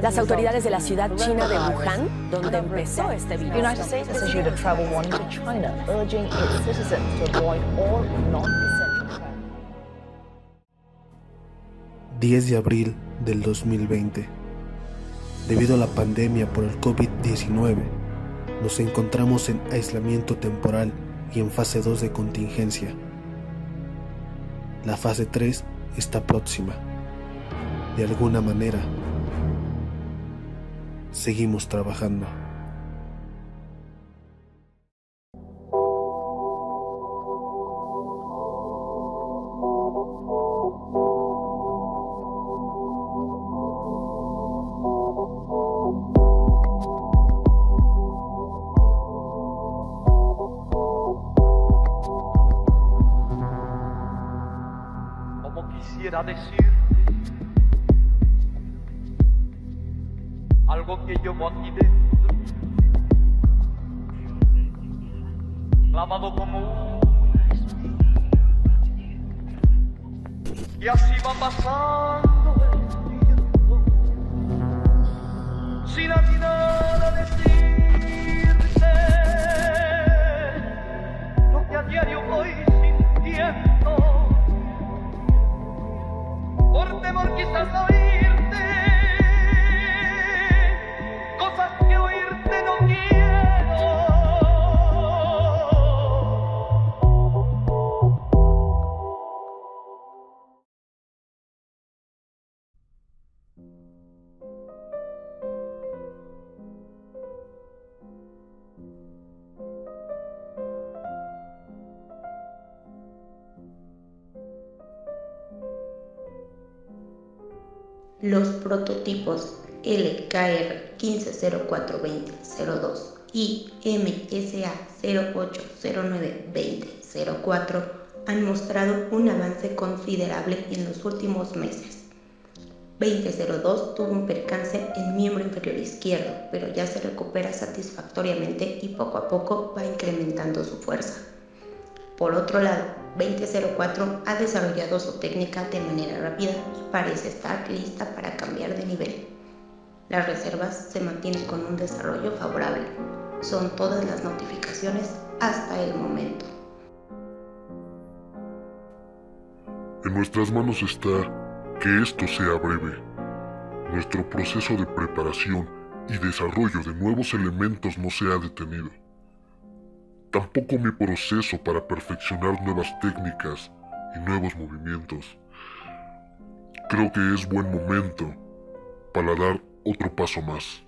Las autoridades de la ciudad china de Wuhan, donde empezó este virus. The United States has issued a travel warning to China, urging its citizens to avoid all non-essential travel. 10 de abril del 2020. Debido a la pandemia por el COVID-19, nos encontramos en aislamiento temporal y en fase 2 de contingencia. La fase 3 está próxima. De alguna manera, seguimos trabajando. Como quisiera decirte algo que llevo aquí dentro, clavado como una espina. Y así va pasando el tiempo, sin atinar Los prototipos LKR 15042002 y MSA 08092004 han mostrado un avance considerable en los últimos meses. 2002 tuvo un percance en miembro inferior izquierdo, pero ya se recupera satisfactoriamente y poco a poco va incrementando su fuerza. Por otro lado, 2004 ha desarrollado su técnica de manera rápida y parece estar lista para cambiar de nivel. Las reservas se mantienen con un desarrollo favorable. Son todas las notificaciones hasta el momento. En nuestras manos está que esto sea breve. Nuestro proceso de preparación y desarrollo de nuevos elementos no se ha detenido. Tampoco mi proceso para perfeccionar nuevas técnicas y nuevos movimientos. Creo que es buen momento para dar otro paso más.